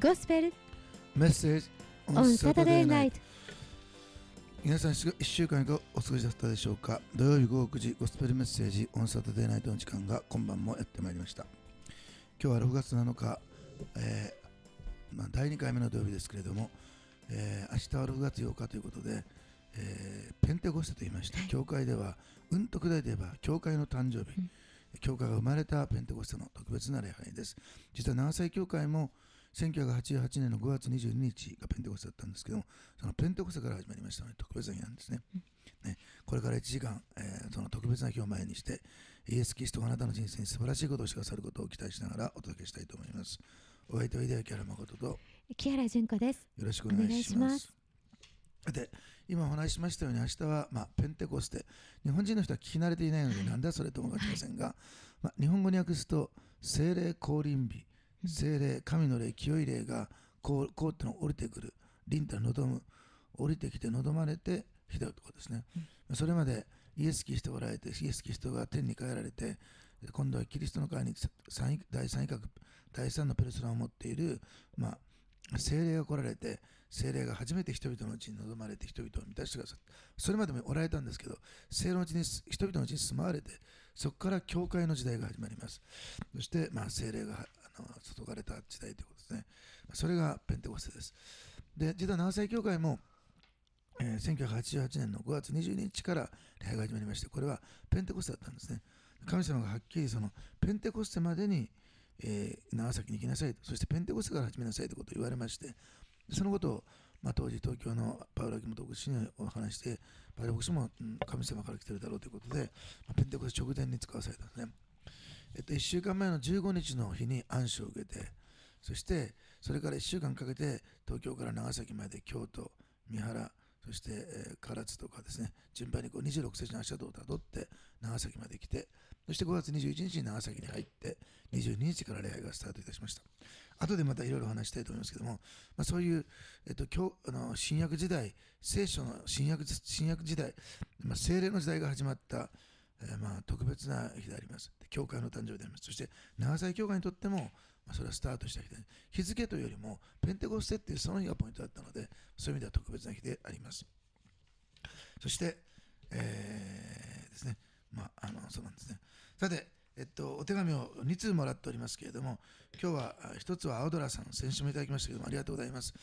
ゴスペルメッセージオンサタデーナイト皆さん1週間いかがお過ごしだったでしょうか？土曜日午後9時ゴスペルメッセージオンサタデーナイトの時間が今晩もやってまいりました。今日は6月7日、えーまあ、第2回目の土曜日ですけれども、えー明日は6月8日ということで、えーペンテコステと言いました、教会ではうんと砕いて言えば教会の誕生日、教会が生まれたペンテコステの特別な礼拝です。実は長崎教会も1988年の5月22日がペンテコステだったんですけどもそのペンテコステから始まりましたので特別な日なんですね。ねこれから1時間、えーその特別な日を前にしてイエス・キリストがあなたの人生に素晴らしいことをしてくださることを期待しながらお届けしたいと思います。お相手は井出明原誠とよ木原純子ですろしくお願いします。お願いしさて今お話ししましたように明日は、まあ、ペンテコステ日本人の人は聞き慣れていないので、なんだそれとも分かりませんが、まあ、日本語に訳すと精霊降臨日精霊神の霊清い霊がこうこうっての降りてくる。臨太望む。降りてきて望まれて日だということですね、それまでイエス・キリストがおられてイエス・キリストが天に帰られて今度はキリストの会に第三位格第三のペルソナを持っている、まあ、精霊が来られて精霊が初めて人々のうちに望まれて人々を満たしてくださったそれまでもおられたんですけど精霊のうちに人々のうちに住まわれてそこから教会の時代が始まります。そして、まあ、精霊が注がれた時代ということですねそれがペンテコステですで実は長崎教会もえー1988年の5月22日から礼拝が始まりまして、これはペンテコステだったんですね。神様がはっきりそのペンテコステまでに、えー長崎に行きなさいと、そしてペンテコステから始めなさいということを言われまして、そのことを、まあ、当時東京のパウロ・キムト牧師にお話して、パウロ牧師も、うん神様から来てるだろうということで、ペンテコステ直前に使わされたんですね。えっと、1週間前の15日の日に暗唱を受けて、そしてそれから1週間かけて東京から長崎まで京都、三原、そして、えー唐津とかですね、順番にこう26節の足跡をたどって長崎まで来て、そして5月21日に長崎に入って、22日から礼拝がスタートいたしました。後でまたいろいろ話したいと思いますけども、まあ、そういう、えっと、今日あの新約時代、聖書の新約新約時代、まあ、精霊の時代が始まった、えーまあ、特別な日であります。教会の誕生日であります。そして長崎教会にとっても、まあ、それはスタートした日で、日付というよりも、ペンテコステっていうその日がポイントだったので、そういう意味では特別な日であります。そして、えーですね、まあ、あの、そうなんですね。さて、えっと、お手紙を2通もらっておりますけれども、今日はあ一つは青空さん、先週もいただきましたけども、ありがとうございます。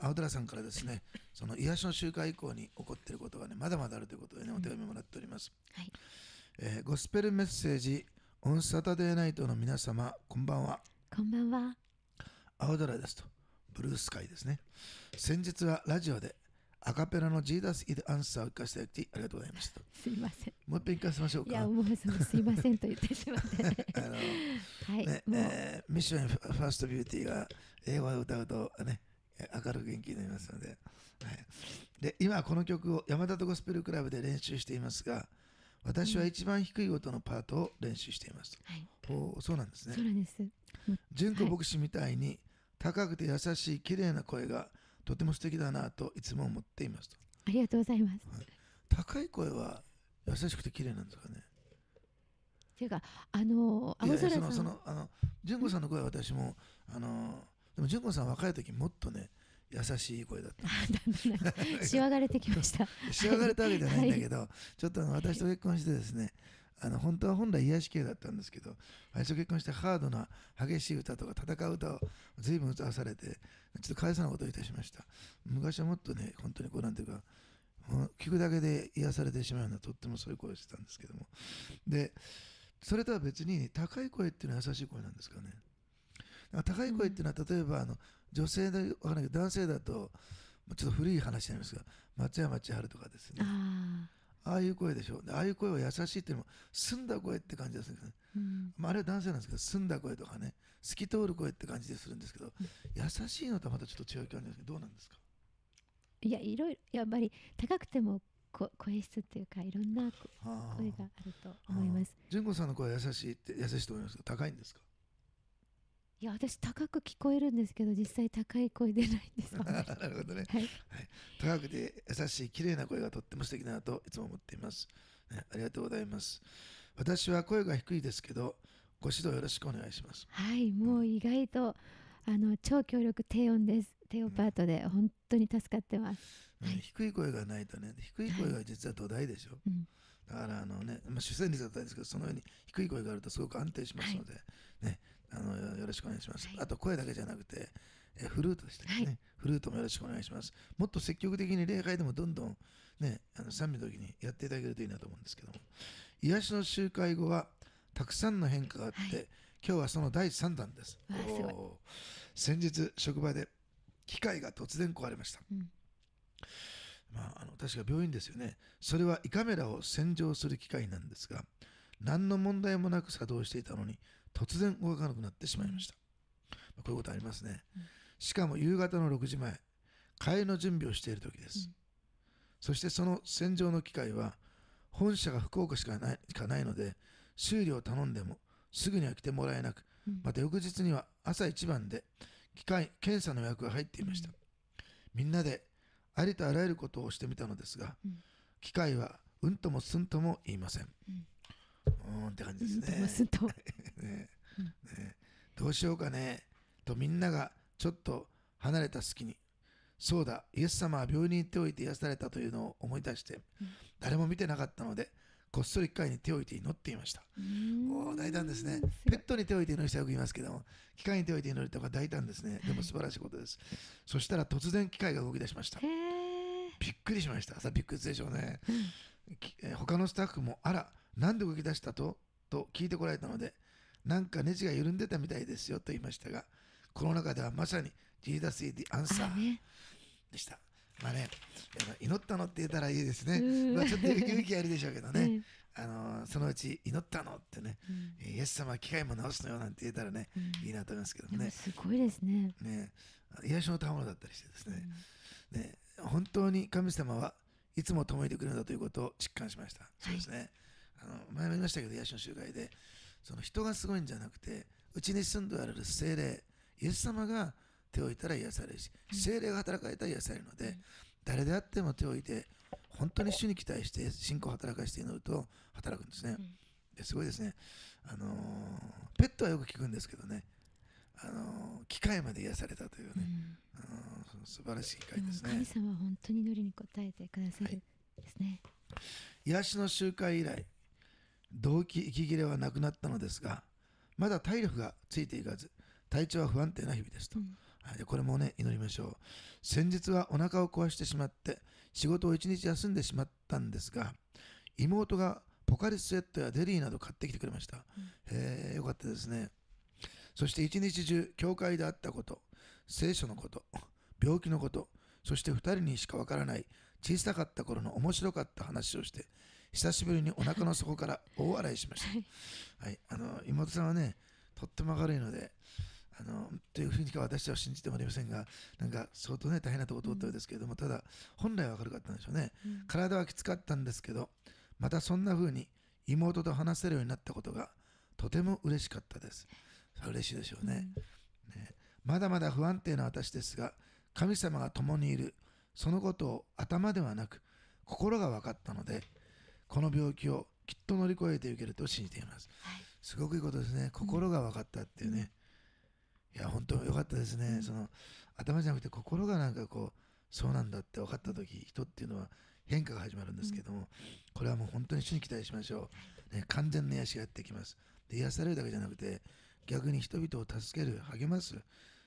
青空さんからですね、その癒しの集会以降に起こっていることがね、まだまだあるということでね、お手紙もらっております。はいえーゴスペルメッセージ、オンサタデーナイトの皆様、こんばんは。こんばんは青空ですと、ブルースカイですね。先日はラジオでアカペラのジーダス・イド・アンサーを聞かせていただきありがとうございました。すいませんもう一遍聞かせましょうか。いや思わずすいませんと言ってしまって あのはい、ねもう、えーミッションファーストビューティーが英語で歌うと、ね、明るく元気になりますので,、はい、で今この曲を山田ゴスペルクラブで練習していますが私は一番低い音のパートを練習しています、はい。ほうそうなんですね。そうなんです。純子牧師みたいに高くて優しい綺麗な声がとても素敵だなといつも思っていますと。ありがとうございます。高い声は優しくて綺麗なんですかね？っていうかあのいやいや青空さん。そのそのあの純子さんの声は私もあのでも純子さん若い時もっとね優しい声だった。だんだんなんかしわがれてきました。仕上がれたわけじゃないんだけど、ちょっとあの私と結婚してですねあの本当は本来癒し系だったんですけど私と結婚してハードな激しい歌とか戦う歌を随分歌わされてちょっと返さないことをいたしました。昔はもっとね本当にこうなんていうか聞くだけで癒されてしまうようなとってもそういう声をしてたんですけども。でそれとは別に高い声っていうのは優しい声なんですかね。高い声っていうのは例えばあの女性でわからないけど男性だとちょっと古い話になりますが松山千春とかですね。あああいう声でしょ。でああいう声は優しいっていうのも澄んだ声って感じでするんですね、ーうん。まあ、あれは男性なんですけど澄んだ声とかね透き通る声って感じでするんですけど、優しいのとはまたちょっと違う感じですけどどうなんですか？いやいろいろやっぱり高くてもこ声質っていうかいろんな声があると思います。純子さんの声は優しいって優しいと思いますけど高いんですか？いや私高く聞こえるんですけど実際高い声出ないんです なるほどね。はい。高くて優しい綺麗な声がとっても素敵だなといつも思っています、ね、ありがとうございます。私は声が低いですけどご指導よろしくお願いします。はいもう意外とあの超強力低音です。低音パートで本当に助かってます、うん。はい。低い声がないとね低い声が実は土台でしょ、うん。だからあのね、まあ、主旋律だったんですけどそのように低い声があるとすごく安定しますので、ねあのよよろしくお願いします、はい。あと声だけじゃなくてえフルートでしたね、はい。フルートもよろしくお願いします。もっと積極的に礼拝でもどんどんねあの賛美の時にやっていただけるといいなと思うんですけども。癒しの集会後はたくさんの変化があって、はい。今日はその第3弾です。先日職場で機械が突然壊れました。うん。まあ、あの確か病院ですよね。それは胃カメラを洗浄する機械なんですが、何の問題もなく作動していたのに、突然動かなくなってしまいました。まあこういうことありますね。うん。しかも夕方の6時前、帰りの準備をしている時です。うん。そしてその洗浄の機械は、本社が福岡しかないしかないので、修理を頼んでもすぐには来てもらえなく、うん。また翌日には朝一番で機械検査の予約が入っていました、うん。みんなでありとあらゆることをしてみたのですが、うん。機械はうんともすんとも言いません。うんうーんって感じですね。と ねうんね。どうしようかね。とみんながちょっと離れた隙にそうだイエス様は病院に行っておいて癒されたというのを思い出して、うん。誰も見てなかったのでこっそり機械に手を置いて祈っていました。おお大胆ですね。ペットに手を置いて祈る人はよく言いますけども、機械に手を置いて祈るとか大胆ですね。でも素晴らしいことです。そしたら突然機械が動き出しました。びっくりしました。さあびっくりでしょうね。他のスタッフも、あら、なんで動き出したと？と聞いてこられたので、なんかネジが緩んでたみたいですよと言いましたが、この中ではまさに Jesus is the あ answer ね。でした。まあね、祈ったのって言ったらいいですね。うん。まあちょっと勇気あるでしょうけどね。ねあのそのうち祈ったのってね、うん。イエス様は機械も直すのよなんて言えたらね、うん。いいなと思いますけどね。もすごいですね。ね、癒しの賜物だったりしてですうん。ね,、ね本当に神様はいつも共にいてくれるんだということを実感しました。そうですね。あの前も言いましたけど、癒しの集会で、その人がすごいんじゃなくて、うちに住んでおられる精霊、イエス様が手を置いたら癒されるし、うん精霊が働かれたら癒されるので、うん誰であっても手を置いて、本当に主に期待して、信仰を働かせて祈ると働くんですね。うんですごいですね。あのーペットはよく聞くんですけどね、あのー機械まで癒されたというね、うんあのー素晴らしい機会ですね神。様は本当に祈りに応えてくださるはいですね。癒しの集会以来、動機、息切れはなくなったのですが、まだ体力がついていかず、体調は不安定な日々ですと。うんはい、でこれもね、祈りましょう。先日はお腹を壊してしまって、仕事を一日休んでしまったんですが、妹がポカリスエットやデリーなど買ってきてくれました。へえ、よかったですね。そして一日中、教会であったこと、聖書のこと、病気のこと、そして二人にしかわからない小さかった頃の面白かった話をして、久しぶりにお腹の底から大笑いしました。はいはい、あの妹さんはね、とっても明るいので、あのというふうにか私は信じてもありませんが、なんか相当ね、大変なとこ通ったようですけれども、ただ、本来は明るかったんでしょうね。うん体はきつかったんですけど、またそんな風に妹と話せるようになったことがとても嬉しかったです。それは嬉しいでしょうね。ねまだまだ不安定な私ですが、神様が共にいる、そのことを頭ではなく、心が分かったので、この病気をきっと乗り越えていけると信じています。はいすごくいいことですね。心が分かったっていうね。いや、本当良かったですね。うんその頭じゃなくて心がなんかこう、そうなんだって分かったとき、人っていうのは変化が始まるんですけども、これはもう本当に主に期待しましょう。ね、完全な癒しがやってきます。で癒されるだけじゃなくて、逆に人々を助ける、励ます、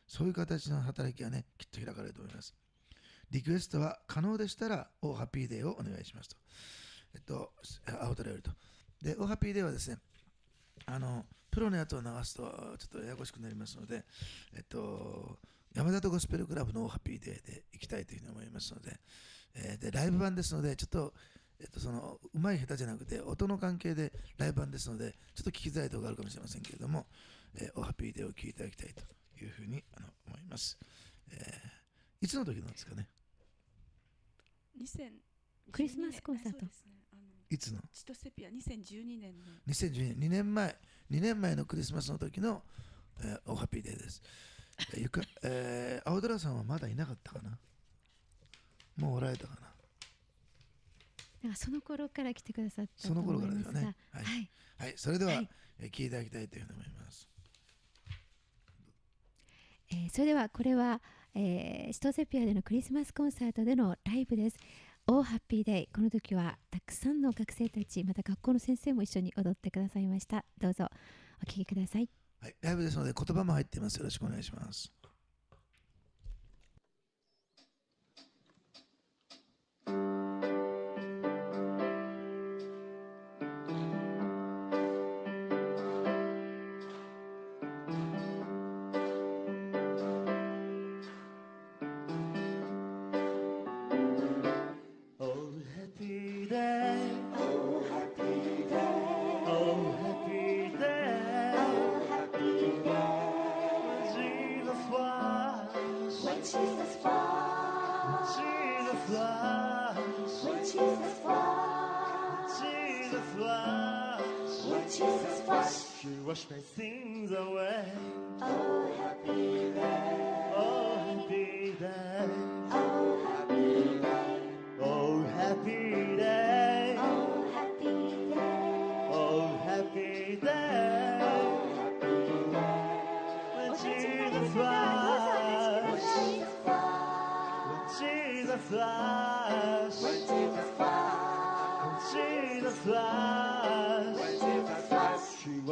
そういう形の働きがね、きっと開かれると思います。リクエストは可能でしたら、オーハッピーデーをお願いしますと。えっと、アウトレールと。で、オーハッピーデーはですね、あの、プロのやつを流すとちょっとややこしくなりますので、えっと、山里ゴスペルクラブのオーハッピーデーで行きたいというふうに思いますので、えーで、ライブ版ですので、ちょっと、えっと、その、うまい下手じゃなくて、音の関係でライブ版ですので、ちょっと聞きづらいところがあるかもしれませんけれども、えー、オーハッピーデーを聞いていただきたいというふうにあの思います。えーいつの時なんですかね？2012クリスマスコンサートそうですねあのいつの？チトセピア2012年の ?2012 年、2年前、2年前のクリスマスの時の、えー、オーハッピーデーです。えーゆかえー青空さんはまだいなかったかな？もうおられたかな？なんかその頃から来てくださったとその頃からですよね。はい。はい、はい、それでは、はいえー聞いていただきたいというふうに思います。えーそれではこれは、えーチトセピアでのクリスマスコンサートでのライブです。おハッピーデイこの時はたくさんの学生たちまた学校の先生も一緒に踊ってくださいましたどうぞお聴きくださいはい、ライブですので言葉も入っています。よろしくお願いします。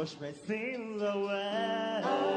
wash my sins away. Oh,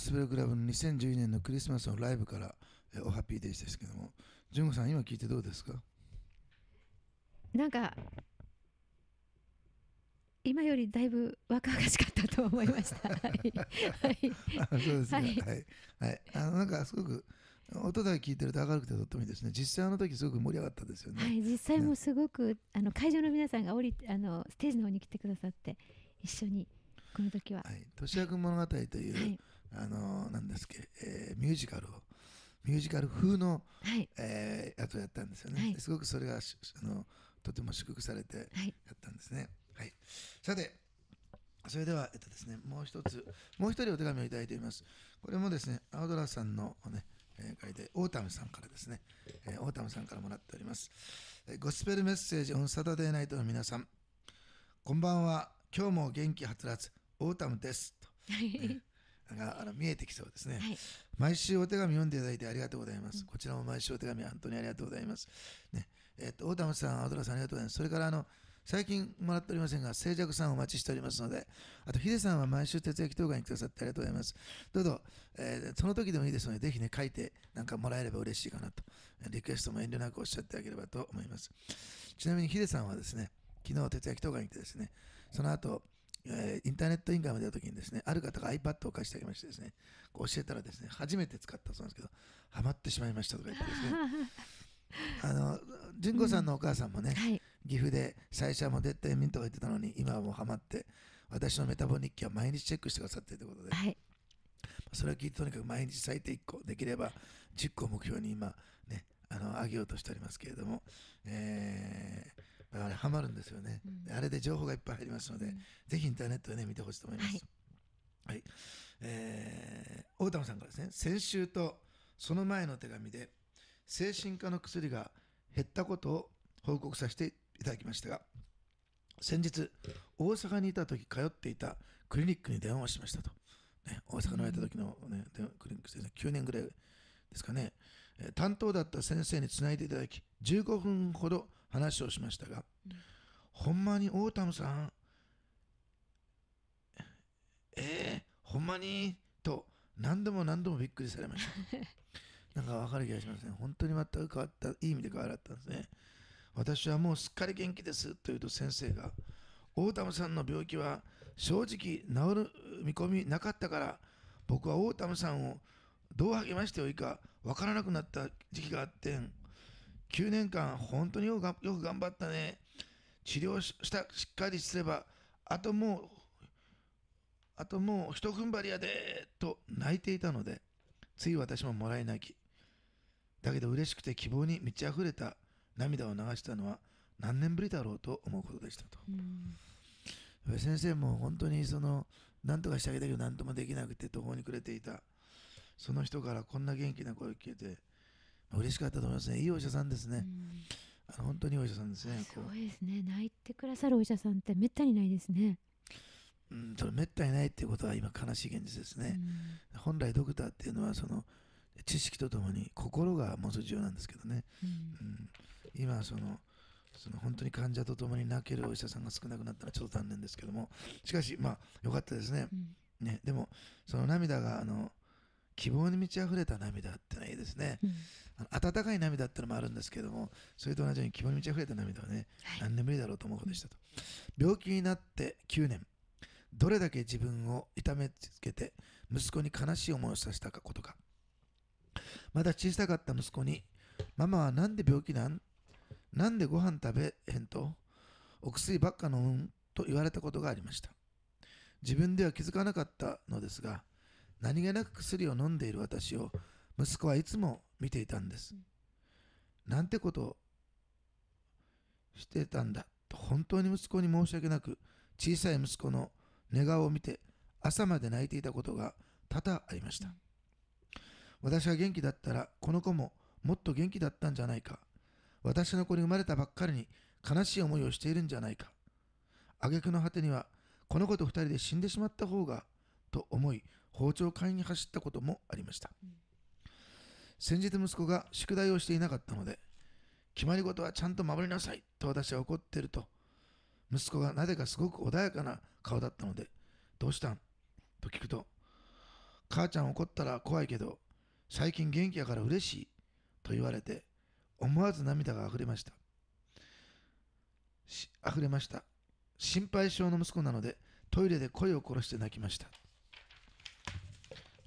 スペルクラブの2012年のクリスマスのライブから「えおハッピーデイズ」ですけども純子さん今聞いてどうですか？なんか今よりだいぶ若々しかったと思いました。はい、はい、あそうですか。ははいい、はい。あのなんかすごく音だけ聞いてると明るくてとってもいいですね。実際あの時すごく盛り上がったですよね。はい、実際もすごくあの会場の皆さんが降りてあのステージの方に来てくださって一緒にこの時は、はい。年明く物語という、はい、あのなんですっけ、えーミュージカルをミュージカル風の、はい、えーやつをやったんですよね。はいですごくそれがしあのとても祝福されてやはい、ったんですね。はい。さて。それでは、えっとですね、もう一つ、もう一人お手紙をいただいています。これもですね、青空さんの、ね、えー書いてオータムさんからですね、えーオータムさんからもらっております、えーゴスペルメッセージオンサタデーナイトの皆さんこんばんは今日も元気はつらつオータムですとな んかあの見えてきそうですね、はい毎週お手紙読んでいただいてありがとうございます。こちらも毎週お手紙本当にありがとうございます。ね、えっ、と、オータムさん、青空さんありがとうございます。それから、あの、最近もらっておりませんが、静寂さんお待ちしておりますので、あと、ヒデさんは毎週徹夜祈祷会に来てくださってありがとうございます。どうぞ、えーその時でもいいですので、ぜひね、書いてなんかもらえれば嬉しいかなと、リクエストも遠慮なくおっしゃってあげればと思います。ちなみにヒデさんはですね、昨日徹夜祈祷会に来てですね、その後、えーインターネットインカムで出た時にですね、ある方が iPad を貸してあげましてですね、こう教えたらですね、初めて使ったそうなんですけど、ハマってしまいましたとか言ってですね、あの、純子さんのお母さんもね、はい。岐阜で最初はもう絶対ミンとか言ってたのに、今はもうハマって、私のメタボ日記は毎日チェックしてくださっているということで、はい。それを聞いてとにかく毎日最低1個、できれば10個を目標に今、ね、あの上げようとしておりますけれども、えーあれハマるんですよね、うん。あれで情報がいっぱい入りますので、うん。ぜひインターネットでね、見てほしいと思います。はい。はい。えー大玉さんからですね、先週とその前の手紙で、精神科の薬が減ったことを報告させていただきましたが、先日、大阪にいた時通っていたクリニックに電話をしましたと。ね、大阪にいた時の、ね電話クリニックですね、9年ぐらいですかね、えー担当だった先生につないでいただき、15分ほど話をしましたが、ほんまに大玉さん、えー、ほんまにと何度も何度もびっくりされました。なんかわかる気がしますね。本当に全く変わった、いい意味で変わったんですね。私はもうすっかり元気ですと言うと先生が、大玉さんの病気は正直治る見込みなかったから、僕は大玉さんをどう励ましてよいかわからなくなった時期があってん、9年間本当によくがよく頑張ったね。治療ししたしっかりすれば、あともう、あともう一踏ん張りやでと泣いていたので、つい私ももらい泣き。だけど嬉しくて希望に満ち溢れた涙を流したのは何年ぶりだろうと思うことでしたと。うん先生も本当にその、何とかしてあげたけど何ともできなくて途方に暮れていた。その人からこんな元気な声を聞けて、まあ嬉しかったと思いますね。いいお医者さんですね。うん。あの本当にお医者さんですね。すごいですね。泣いてくださるお医者さんってめったにないですね。うん、それめったにないっていうことは今悲しい現実ですね。うん。本来ドクターっていうのはその知識とともに心がものすごい重要なんですけどね、うん。うん、今はそのその本当に患者とともに泣けるお医者さんが少なくなったのはちょっと残念ですけども。しかしまあ良かったですね。うん。ね。でもその涙があの希望に満ち溢れた涙ってのはいいですね温かい涙ってのもあるんですけどもそれと同じように希望に満ち溢れた涙はねはい何年ぶりだろうと思うことでしたと。病気になって9年、どれだけ自分を痛めつけて息子に悲しい思いをさせたかことか。まだ小さかった息子に、ママはなんで病気なん？なんでご飯食べへんと？お薬ばっか飲むん？と言われたことがありました。自分では気づかなかったのですが、何気なく薬を飲んでいる私を息子はいつも見ていたんです。なんてことをしてたんだ。と本当に息子に申し訳なく小さい息子の寝顔を見て朝まで泣いていたことが多々ありました、私が元気だったらこの子ももっと元気だったんじゃないか。私の子に生まれたばっかりに悲しい思いをしているんじゃないか。挙句の果てにはこの子と二人で死んでしまった方がと思い包丁買いに走ったこともありました、先日息子が宿題をしていなかったので決まり事はちゃんと守りなさいと私は怒ってると息子がなぜかすごく穏やかな顔だったのでどうしたん？と聞くと母ちゃん怒ったら怖いけど最近元気やから嬉しいと言われて思わず涙が溢れました。溢れました。心配性の息子なのでトイレで声を殺して泣きました。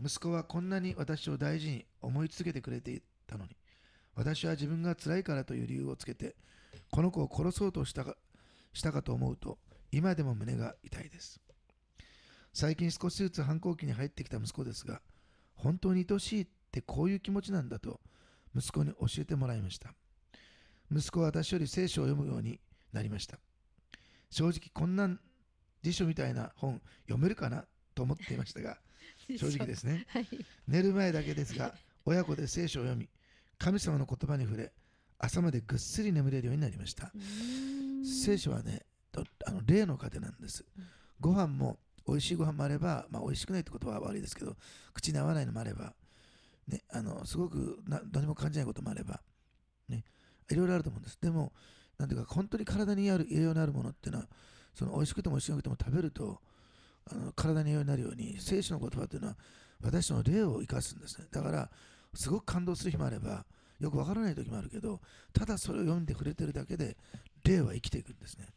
息子はこんなに私を大事に思い続けてくれていたのに私は自分が辛いからという理由をつけてこの子を殺そうとしたかしたかと思うと今でも胸が痛いです。最近少しずつ反抗期に入ってきた息子ですが本当に愛しいってこういう気持ちなんだと息子に教えてもらいました。息子は私より聖書を読むようになりました。正直こんな辞書みたいな本読めるかなと思っていましたが正直ですね。はい。寝る前だけですが親子で聖書を読み神様の言葉に触れ朝までぐっすり眠れるようになりました。聖書はねとあの霊の糧なんです。ご飯も美味しいご飯もあれば、まあ、美味しくないって言葉は悪いですけど口に合わないのもあれば、ね、あのすごくな何も感じないこともあれば、ね、いろいろあると思うんです。でもなんていうか本当に体にある栄養のあるものっていうのはその美味しくても美味しくなくても食べるとあの体に栄養になるように聖書の言葉っていうのは私の霊を生かすんですね。だからすごく感動する日もあればよくわからない時もあるけどただそれを読んで触れてるだけで霊は生きていくんですね。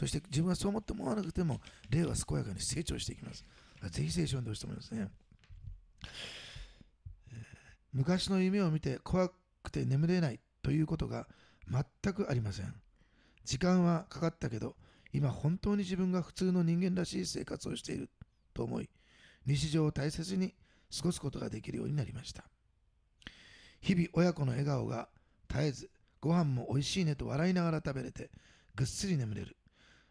そして自分はそう思って思わなくても霊は健やかに成長していきます。ぜひ聖書を読んでほしいと思いますね、昔の夢を見て怖くて眠れないということが全くありません。時間はかかったけど今本当に自分が普通の人間らしい生活をしていると思い日常を大切に過ごすことができるようになりました。日々親子の笑顔が絶えずご飯も美味しいねと笑いながら食べれてぐっすり眠れる。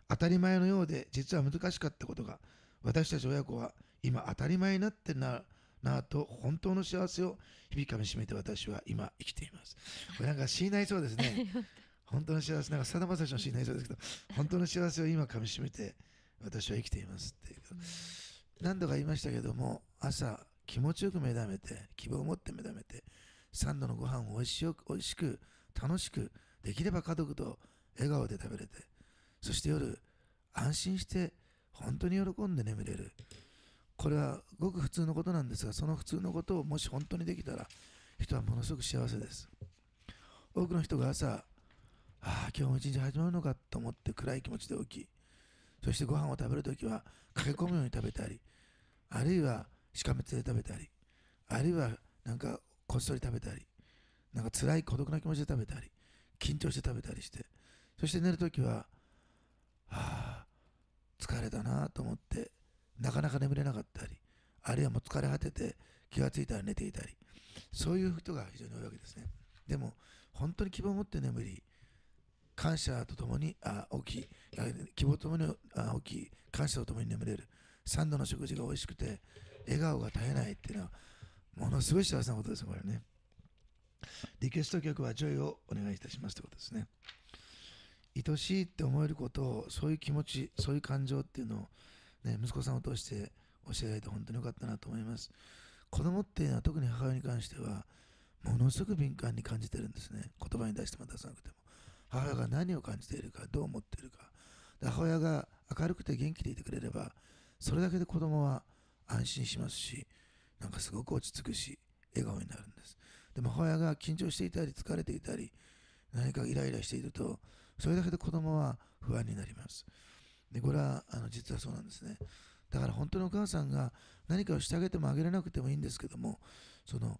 当たり前のようで実は難しかったことが私たち親子は今当たり前になってるななと本当の幸せを日々かみしめて私は今生きています。これなんか詩になりそうですね。本当の幸せなんかさだまさしの詩になりそうですけど本当の幸せを今かみしめて私は生きていますっていう何度か言いましたけども朝気持ちよく目覚めて希望を持って目覚めて3度のご飯を美味しく美味しく楽しくできれば家族と笑顔で食べれてそして夜安心して本当に喜んで眠れる。これはごく普通のことなんですがその普通のことをもし本当にできたら人はものすごく幸せです。多くの人が朝ああ今日も一日始まるのかと思って暗い気持ちで起きそしてご飯を食べるときは駆け込むように食べたりあるいはしかめつで食べたりあるいはなんかこっそり食べたりなんか辛い孤独な気持ちで食べたり緊張して食べたりしてそして寝るときははあ疲れたなと思ってなかなか眠れなかったりあるいはもう疲れ果てて気がついたら寝ていたりそういう人が非常に多いわけですね。でも本当に希望を持って眠り感謝とともにあ起きあ希望とともにあ起き感謝とともに眠れる。3度の食事が美味しくて笑顔が絶えないっていうのはものすごい幸せなことですこれね。リクエスト曲はジョイをお願いいたしますということですね。愛しいって思えることをそういう気持ちそういう感情っていうのを、ね、息子さんを通して教えられて本当によかったなと思います。子供っていうのは特に母親に関してはものすごく敏感に感じてるんですね。言葉に出しても出さなくても。母親が何を感じているかどう思っているか。母親が明るくて元気でいてくれればそれだけで子供は安心しますしなんかすごく落ち着くし笑顔になるんです。でも母親が緊張していたり疲れていたり何かイライラしているとそれだけで子供は不安になります。でこれはあの実はそうなんですね。だから本当のお母さんが何かをしてあげてもあげれなくてもいいんですけどもその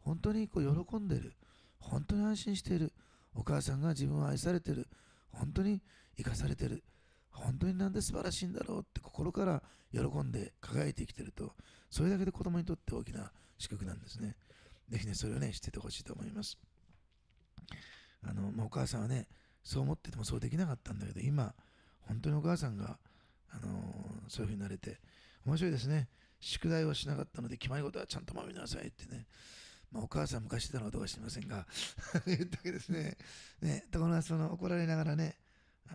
本当にこう喜んでる本当に安心しているお母さんが自分を愛されてる。本当に生かされてる。本当になんで素晴らしいんだろうって心から喜んで輝いて生きてると。それだけで子供にとって大きな祝福なんですね。ぜひねそれをね知っててほしいと思います。あの、まあ、お母さんはねそう思っててもそうできなかったんだけど今本当にお母さんが、あのそういうふうになれて面白いですね。宿題をしなかったので決まり事はちゃんと守りなさいってね。まあ、お母さん昔してたのかどうか知りませんが 言ったわけですね。ね、ところがその怒られながらね、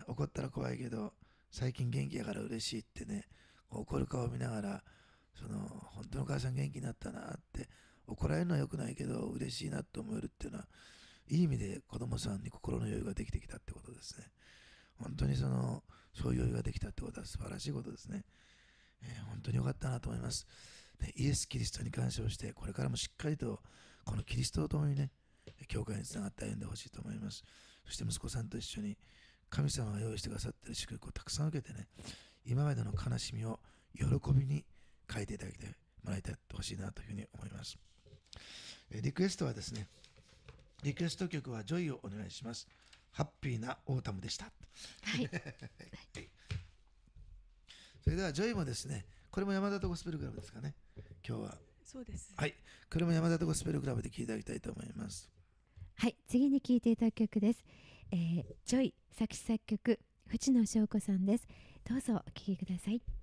怒ったら怖いけど、最近元気やから嬉しいってね、怒る顔を見ながら、その、本当のお母さん元気になったなって、怒られるのは良くないけど、嬉しいなと思えるっていうのは、いい意味で子供さんに心の余裕ができてきたってことですね。本当にその、そういう余裕ができたってことは素晴らしいことですね。えー本当に良かったなと思います。でイエス・キリストに感謝をして、これからもしっかりとこのキリストと共にね、教会につながって歩んでほしいと思います。そして息子さんと一緒に神様が用意してくださっている祝福をたくさん受けてね、今までの悲しみを喜びに変えていただきたい、もらいたいてほしいなというふうに思います。えーリクエストはですね、リクエスト曲はジョイをお願いします。ハッピーなオータムでした。はい。それではジョイもですね、これも山里ゴスペルクラブですかね。今日は。そうです。はい。これも山里ゴスペルクラブで聴いていただきたいと思います。はい、次に聴いていただく曲です。えー、ジョイ作詞作曲藤野翔子さんです。どうぞお聴きください。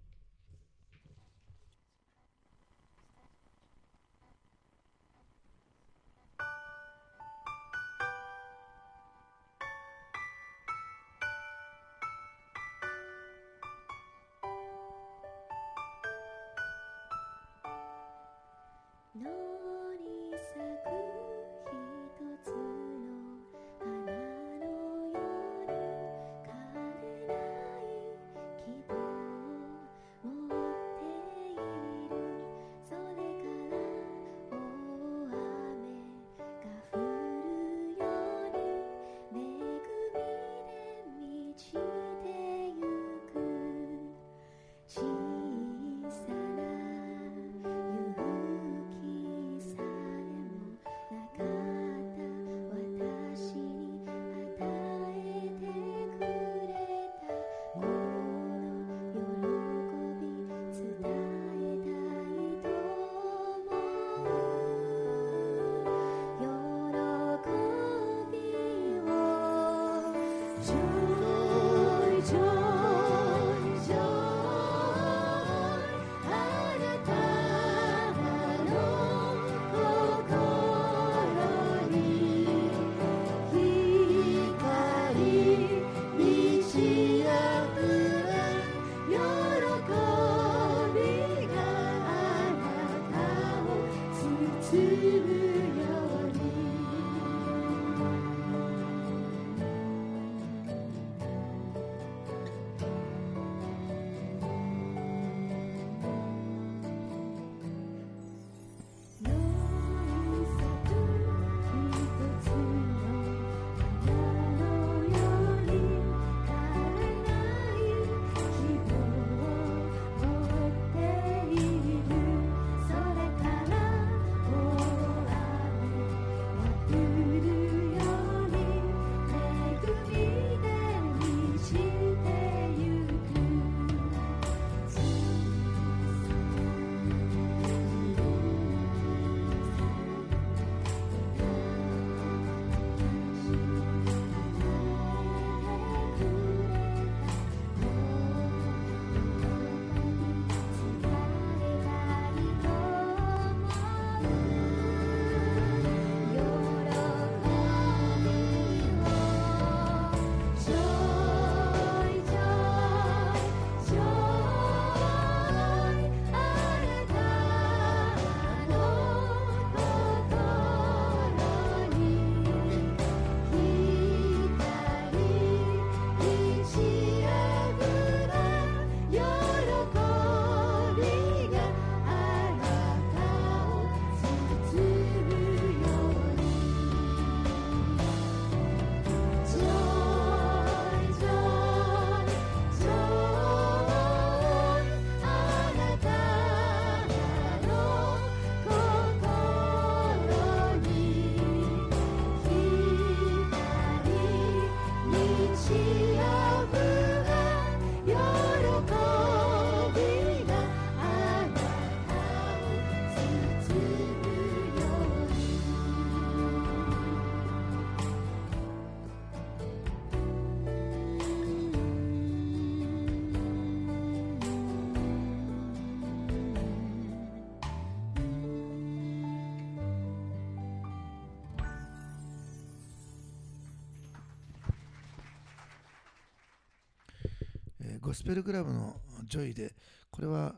スペルクラブのジョイで、これは、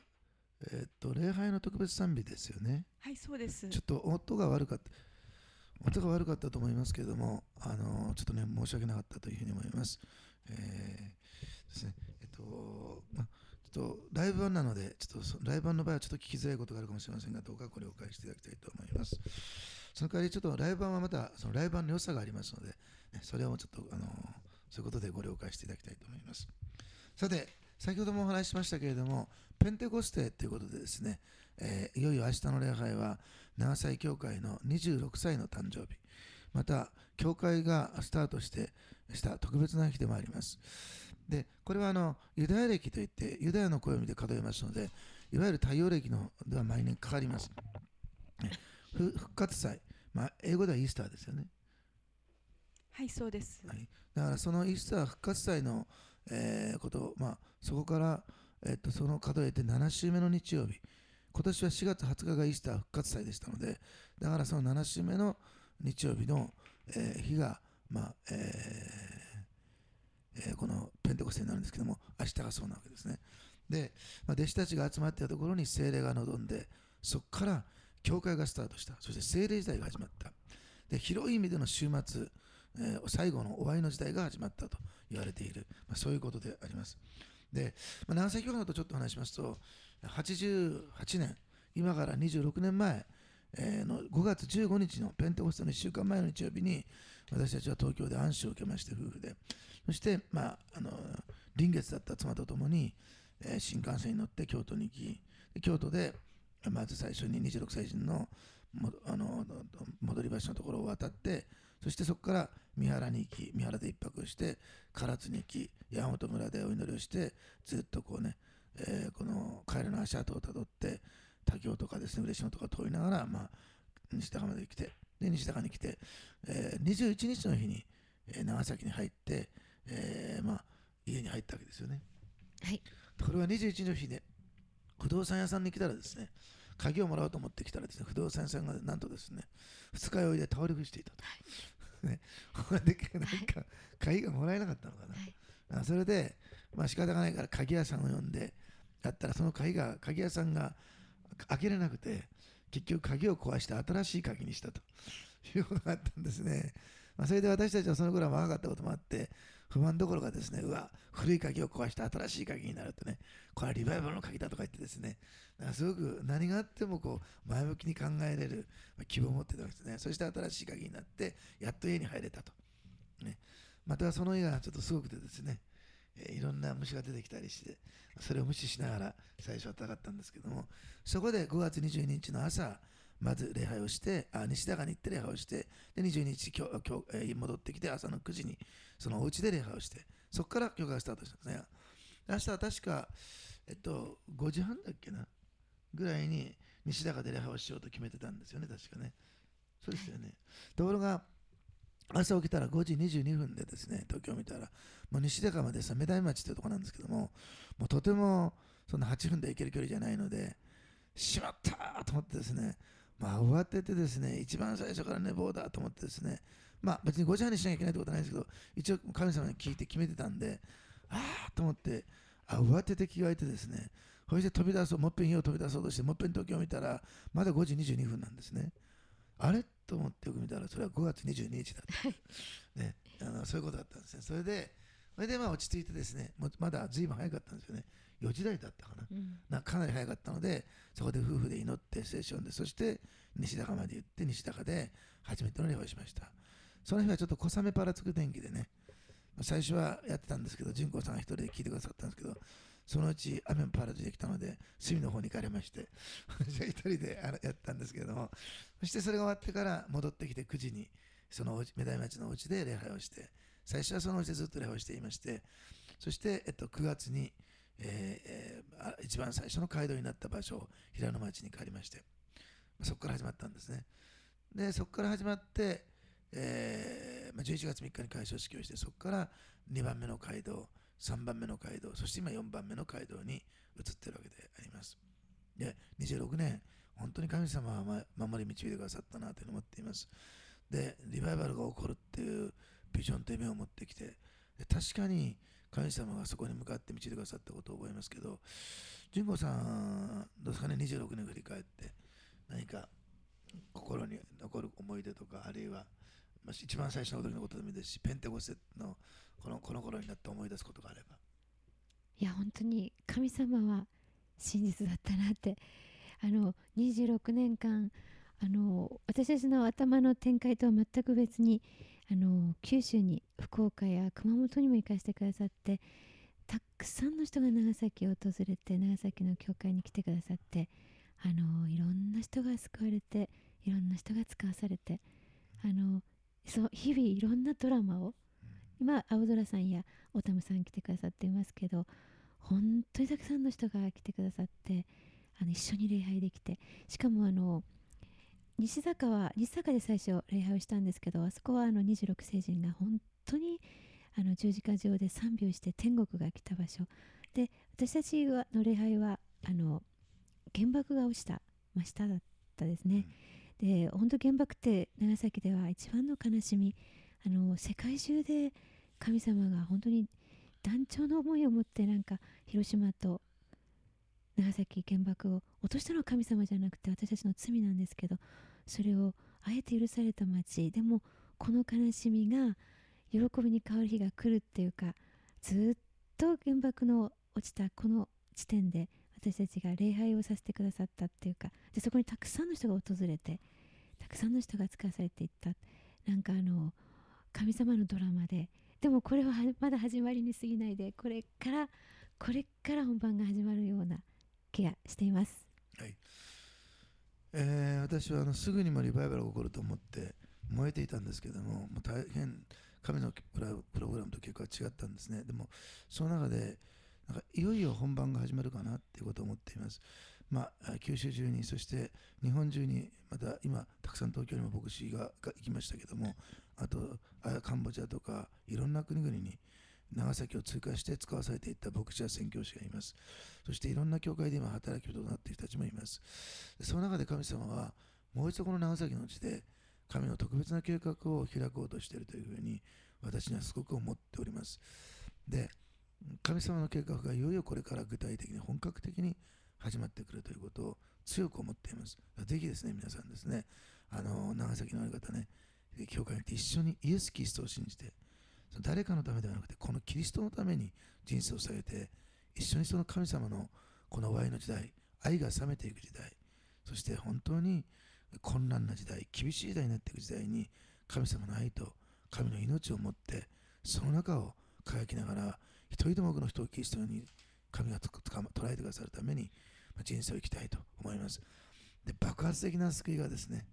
えーっと礼拝の特別賛美ですよね。はい、そうです。ちょっと音が悪かった。音が悪かったと思いますけれども、あのちょっとね、申し訳なかったというふうに思います。えーですね、えっと、まちょっとライブ版なので、ちょっとそライブ版の場合はちょっと聞きづらいことがあるかもしれませんが、どうかご了解していただきたいと思います。その代わり、ちょっとライブ版はまた、そのライブ版の良さがありますので、ねそれをちょっと、あのそういうことでご了解していただきたいと思います。さて、先ほどもお話ししましたけれども、ペンテコステということでですね、えーいよいよ明日の礼拝は、長崎教会の26歳の誕生日、また、教会がスタートしてした特別な日でもあります。で、これはあのユダヤ歴といって、ユダヤの暦で数えますので、いわゆる太陽暦のでは毎年かかります。復活祭、まあ、英語ではイースターですよね。はい、そうです。はい、だからそのイースター復活祭の、えーこと、まあ、そこから、えっとその数えて7週目の日曜日、今年は4月20日がイースター復活祭でしたので、だからその7週目の日曜日の、えー日が、まあえーえーこのペンテコステになるんですけども、明日がそうなわけですね。で、まあ、弟子たちが集まっていたところに精霊が望んで、そこから教会がスタートした、そして精霊時代が始まった。で広い意味での週末、えー最後の終わりの時代が始まったと言われている、まあ、そういうことであります。で、まあ、長崎教会のことちょっと話しますと、88年、今から26年前、えーの5月15日のペンテコステの1週間前の日曜日に、私たちは東京で安心を受けまして、夫婦で。そして、まあ、あの臨月だった妻と共に、えー新幹線に乗って京都に行き、京都で、まず最初に26歳人のもあの戻り橋のところを渡って、そしてそこから三原に行き、三原で一泊して、唐津に行き、山本村でお祈りをして、ずっとこうね、えーこの帰りの足跡をたどって、他京とかですね、嬉野とか通りながら、まあ、西高まで来て、で、西高に来て、えー21日の日に、えー長崎に入って、えーまあ、家に入ったわけですよね。はい。これは21日の日で、不動産屋さんに来たらですね、鍵をもらおうと思って来たらですね、不動産屋さんがなんとですね、二日酔いで倒れ伏していたと。ね、こ れでなんか鍵がもらえなかったのかな。はいあそれで、まあ仕方がないから鍵屋さんを呼んで、やったらその鍵が、鍵屋さんが開けれなくて、結局鍵を壊して新しい鍵にしたということがあったんですね。まあ、それで私たちはその頃は若かったこともあって、不満どころかですね、うわ、古い鍵を壊して新しい鍵になるとね、これはリバイバルの鍵だとか言ってですね、なんかすごく何があってもこう前向きに考えれるま希望を持ってたわけですね。そして新しい鍵になって、やっと家に入れたと。ね、またその家がちょっとすごくてですね、えいろんな虫が出てきたりして、それを無視しながら最初は戦ったんですけども、そこで5月22日の朝、まず礼拝をして、あ西高に行って礼拝をして、で22日今日今日、えー戻ってきて朝の9時にそのお家で礼拝をして、そこから教会がスタートしたんですね。明日は確か、えっと、5時半だっけなぐらいに西高で礼拝をしようと決めてたんですよね、確かね。そうですよね。ところが、朝起きたら5時22分でですね、東京を見たら、もう西高までさ、目台町というところなんですけども、もうとてもそんな8分で行ける距離じゃないので、しまったと思ってですね、まあ慌ててですね、一番最初から寝坊だと思ってですね、まあ別に5時半にしなきゃいけないってことはないですけど、一応神様に聞いて決めてたんで、ああと思って、あ慌てて着替えてですね、そして飛び出そう、もっぺん家を飛び出そうとして、もっぺん東京を見たら、まだ5時22分なんですね。あれと思ってよく見たら、それは5月22日だった。ね、あのそういうことだったんですね。それで、それでまあ落ち着いてですね、まだずいぶん早かったんですよね。4時台だったかな。うんなかなり早かったので、そこで夫婦で祈って聖書を読んで、そして西高まで行って、西高で初めての礼拝をしました。その日はちょっと小雨パラつく天気でね、最初はやってたんですけど、純子さんが一人で聞いてくださったんですけど、そのうち雨もパラついてきたので、隅の方に行かれまして、私は一人であのやったんですけれども、そしてそれが終わってから戻ってきて9時に、そのお家目台町のお家で礼拝をして、最初はそのお家でずっと礼拝をしていまして、そして、えっと、9月に、えー一番最初の街道になった場所、平野町に帰りまして、そこから始まったんですね。で、そこから始まって、えーまあ、11月3日に開所式をして、そこから2番目の街道、3番目の街道、そして今4番目の街道に移っているわけであります。で、26年、本当に神様は守り導いてくださったなというふうに思っています。で、リバイバルが起こるっていうビジョンと夢を持ってきて、確かに神様がそこに向かって導いてくださったことを覚えますけど、純子さん、どうですかね、26年振り返って、何か心に残る思い出とか、あるいは、まあ、一番最初の時のことでもいいですし、ペンテコステのこのこの頃になって思い出すことがあれば。いや本当に神様は真実だったなってあの26年間あの私たちの頭の展開とは全く別にあの九州に福岡や熊本にも行かせてくださってたくさんの人が長崎を訪れて長崎の教会に来てくださってあのいろんな人が救われていろんな人が使わされてあのそう日々いろんなドラマを今青空さんやオタムさん来てくださっていますけど本当にたくさんの人が来てくださってあの一緒に礼拝できてしかもあの西坂は西坂で最初礼拝をしたんですけどあそこはあの26聖人が本当にあの十字架上で賛美をして天国が来た場所。で私たちはの礼拝はあの原爆が落ちた真下だったですね、で本当原爆って長崎では一番の悲しみ。あの世界中で神様が本当に団長の思いを持ってなんか広島と長崎原爆を落としたのは神様じゃなくて私たちの罪なんですけどそれをあえて許された町。でもこの悲しみが喜びに変わる日が来るっていうかずっと原爆の落ちたこの地点で私たちが礼拝をさせてくださったっていうかでそこにたくさんの人が訪れてたくさんの人が使わされていった。なんかあの神様のドラマででもこれははまだ始まりに過ぎないでこれからこれから本番が始まるような気がしています。はいえー私はあのすぐにもリバイバルが起こると思って燃えていたんですけども、もう大変神のプログラムと結構違ったんですね。でも、その中で、なんかいよいよ本番が始まるかなっていうことを思っています。まあ、九州中に、そして日本中に、また今、たくさん東京にも牧師がが行きましたけども、あと、あカンボジアとか、いろんな国々に長崎を通過して使わされていった牧師や宣教師がいます。そしていろんな教会で今働き人となっている人たちもいます。その中で神様は、もう一度この長崎の地で、神の特別な計画を開こうとしているというふうに、私にはすごく思っております。で、神様の計画がいよいよこれから具体的に本格的に始まってくるということを強く思っています。ぜひですね、皆さんですね、あの長崎のある方ね、教会に行って一緒にイエス・キリストを信じて、誰かのためではなくて、このキリストのために人生を捧げて、一緒にその神様のこの終わりの時代、愛が冷めていく時代、そして本当に混乱な時代、厳しい時代になっていく時代に、神様の愛と神の命を持って、その中を輝きながら、一人でも多くの人をキリストに神が捉えてくださるために、人生を生きたいと思います。で、爆発的な救いがですね、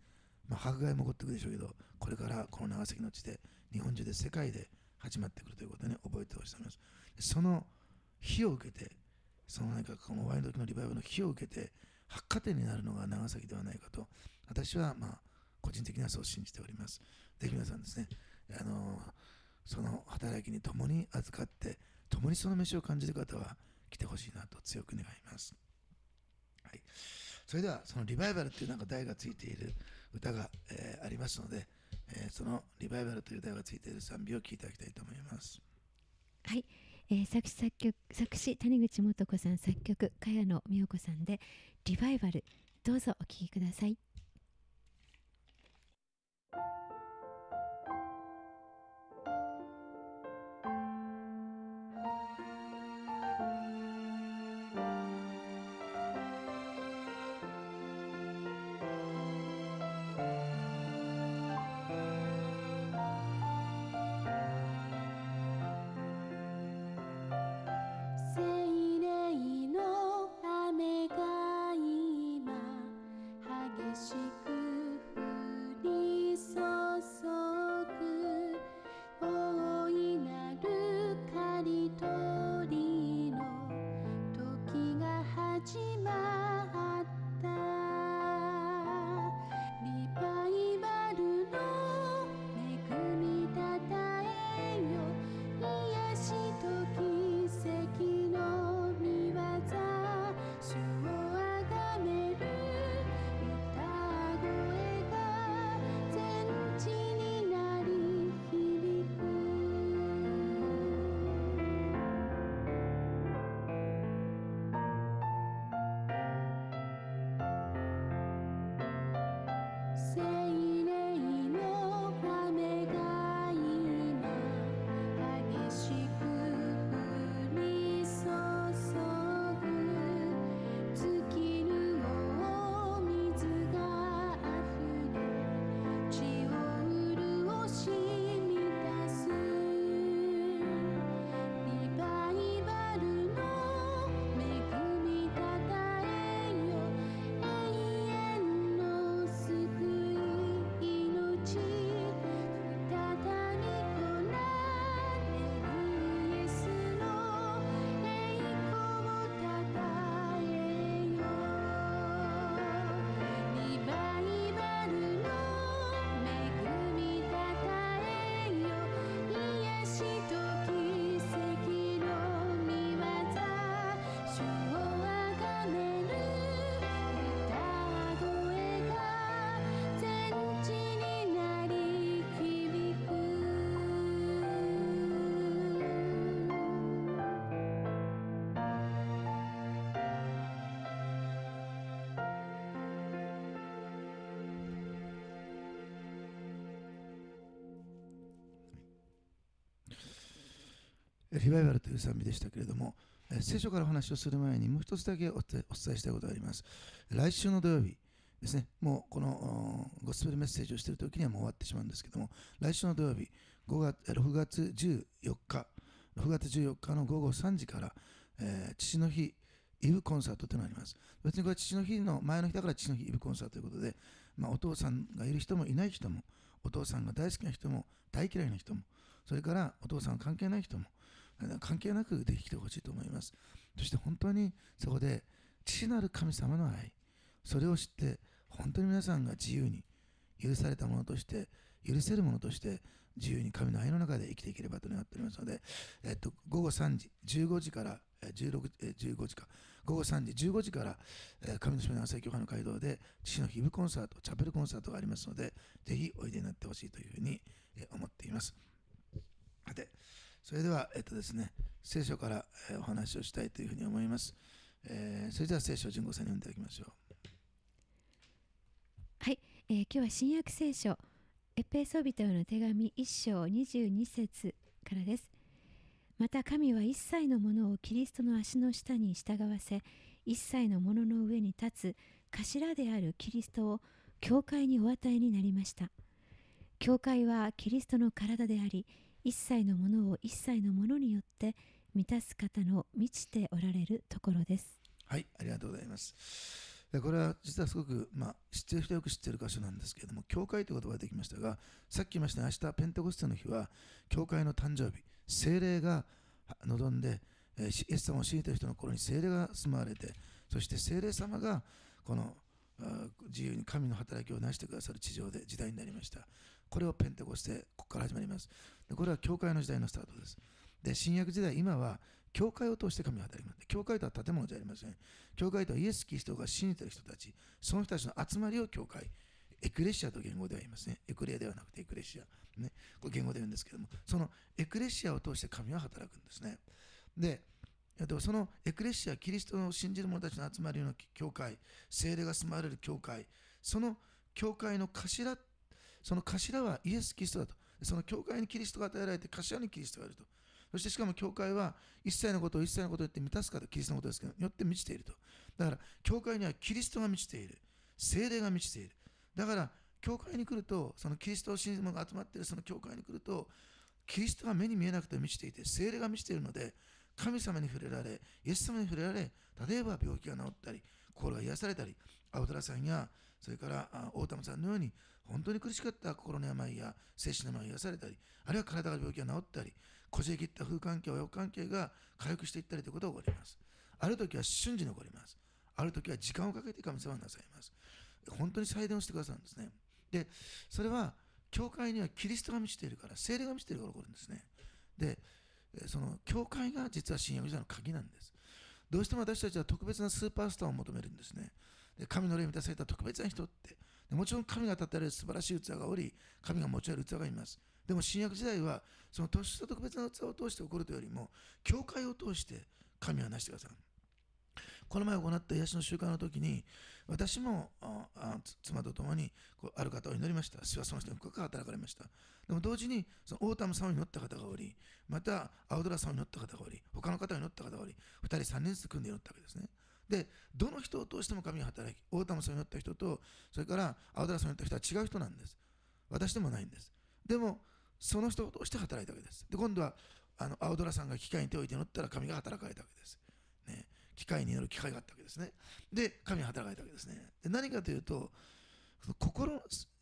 まあ、迫害も起こってくるでしょうけど、これからこの長崎の地で、日本中で世界で始まってくるということね、覚えてほしいと思います。その火を受けて、そのなんかこのワイン時のリバイバルの火を受けて、発火点になるのが長崎ではないかと、私はまあ個人的にはそう信じております。ぜひ皆さんですね、あのその働きに共に預かって、共にその飯を感じる方は来てほしいなと強く願います。はい、それでは、そのリバイバルというなんか題がついている歌が、えーありますので、えーそのリバイバルという題がついている賛美を聞いていただきたいと思います。はい、えー作詞作曲作詞谷口素子さん作曲茅野美代子さんでリバイバル。どうぞお聴きください。リバイバルという賛美でしたけれども、えー聖書からお話をする前にもう一つだけお伝えしたいことがあります。来週の土曜日ですね、もうこのゴスペルメッセージをしている時にはもう終わってしまうんですけども、来週の土曜日、5月6月14日、6月14日の午後3時から、えー父の日イブコンサートというのがあります。別にこれは父の日の前の日だから父の日イブコンサートということで、まあ、お父さんがいる人もいない人も、お父さんが大好きな人も大嫌いな人も、それからお父さん関係ない人も、関係なくできてほしいと思います。そして本当にそこで父なる神様の愛、それを知って本当に皆さんが自由に許されたものとして、許せるものとして自由に神の愛の中で生きていければと願っておりますので、えっと、午後3時、15時から16え15時か、午後3時、15時から、神の島の朝教派の街道で父の日部コンサート、チャペルコンサートがありますので、ぜひおいでになってほしいというふうに、思っています。さて、それでは、えっとですね、聖書から、えお話をしたいというふうに思います。えーそれでは聖書を純子さんに読んでいただきましょう。はいえー今日は新約聖書エペソビトへの手紙1章22節からですまた神は一切のものをキリストの足の下に従わせ一切のものの上に立つ頭であるキリストを教会にお与えになりました教会はキリストの体であり一切のものを一切のものによって満たす方の満ちておられるところですはい、ありがとうございます。これは実はすごく、まあ、知ってる人よく知ってる箇所なんですけれども、教会という言葉ができましたが、さっき言いましたように明日ペンテコステの日は、教会の誕生日、精霊が望んで、イエス様を信じている人の頃に精霊が住まわれて、そして精霊様がこの自由に神の働きを成してくださる地上で時代になりました。これをペンテコステ、ここから始まります。でこれは教会の時代のスタートです。で、新約時代、今は教会を通して神が働きます。教会とは建物じゃありません。教会とはイエス・キリストが信じている人たち、その人たちの集まりを教会、エクレシアと言語では言いますね。エクレアではなくてエクレシア。ね、これ言語で言うんですけども、そのエクレシアを通して神は働くんですね。で、そのエクレシア、キリストの信じる者たちの集まりの教会、聖霊が住まわれる教会、その教会の頭、その頭はイエス・キリストだと。その教会にキリストが与えられて、頭にキリストがいると。そしてしかも教会は一切のことを一切のことを言って満たすかとキリストのことですけど、よって満ちていると。だから、教会にはキリストが満ちている。聖霊が満ちている。だから、教会に来ると、そのキリストを信じる者が集まっているその教会に来ると、キリストが目に見えなくて満ちていて、聖霊が満ちているので、神様に触れられ、イエス様に触れられ、例えば病気が治ったり、心が癒されたり、青虎さんや、それから大玉さんのように、本当に苦しかった心の病や精神の病が癒されたり、あるいは体が病気が治ったり、こじれ切った風関係、親子関係が回復していったりということが起こります。ある時は瞬時に起こります。ある時は時間をかけて神様はなさいます。本当に祭殿をしてくださるんですね。で、それは、教会にはキリストが満ちているから、聖霊が満ちているから起こるんですね。で、その教会が実は新約時代の鍵なんです。どうしても私たちは特別なスーパースターを求めるんですね。で神の霊に満たされた特別な人って、でもちろん神が立てられる素晴らしい器がおり、神が持ち上げる器がいます。でも新約時代は、その突出した特別な器を通して起こるというよりも、教会を通して神は成してくださる。この前行った癒しの週間の時に、私も妻と共にとある方を祈りました。主はその人に深く働かれました。でも同時に、そのオータムさんを祈った方がおり、また青空さんを祈った方がおり、他の方を祈った方がおり、2人3人ずつ組んで祈ったわけですね。で、どの人を通しても神が働き、オータムさんを祈った人と、それから青空さんを祈った人は違う人なんです。私でもないんです。でも、その人を通して働いたわけです。で、今度はあの青空さんが機械に手を置いて祈ったら神が働かれたわけです。ね、機械に祈る機会があったわけですね。で、神が働かれたわけですね。で何かというと、心、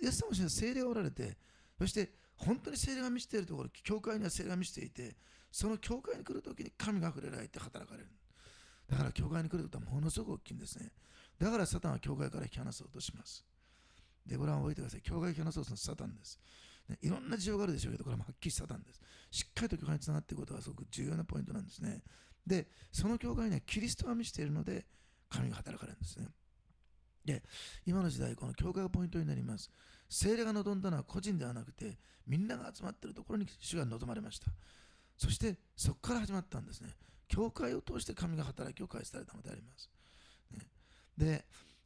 イエス様の聖霊がおられて、そして本当に聖霊が満ちているところ、教会には聖霊が満ちていて、その教会に来るときに神が触れられて働かれる。だから教会に来ることはものすごく大きいんですね。だからサタンは教会から引き離そうとします。で、これは覚えてください。教会を引き離そうとするのはサタンです。ね、いろんな事情があるでしょうけど、これははっきりサタンです。しっかりと教会につながっていくことがすごく重要なポイントなんですね。で、その教会にはキリストが満ちているので、神が働かれるんですね。で、今の時代、この教会がポイントになります。聖霊が望んだのは個人ではなくて、みんなが集まっているところに主が望まれました。そして、そこから始まったんですね。教会を通して神が働きを開始されたのであります。ね、で、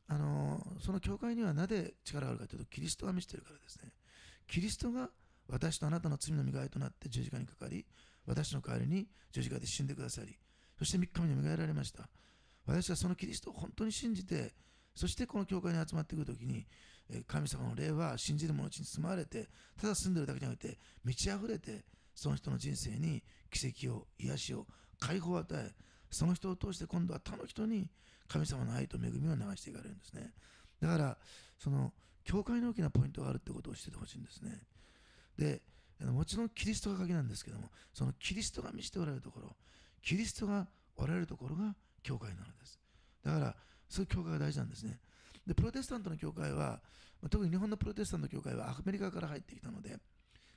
あのーその教会にはなぜ力があるかというと、キリストが満ちてるからですね。キリストが私とあなたの罪の身代わりとなって十字架にかかり、私の代わりに十字架で死んでくださり、そして3日目に迎えられました。私はそのキリストを本当に信じて、そしてこの教会に集まってくるときに、神様の霊は信じる者たちに住まわれて、ただ住んでるだけじゃなくて、満ち溢れて、その人の人生に奇跡を、癒しを、解放を与え、その人を通して今度は他の人に神様の愛と恵みを流していかれるんですね。だから、その、教会に大きなポイントがあるってことを知っててほしいんですね。で、もちろんキリストが鍵なんですけども、そのキリストが満ちておられるところ、キリストがおられるところが教会なのです。だから、そういう教会が大事なんですね。で、プロテスタントの教会は、特に日本のプロテスタントの教会はアメリカから入ってきたので、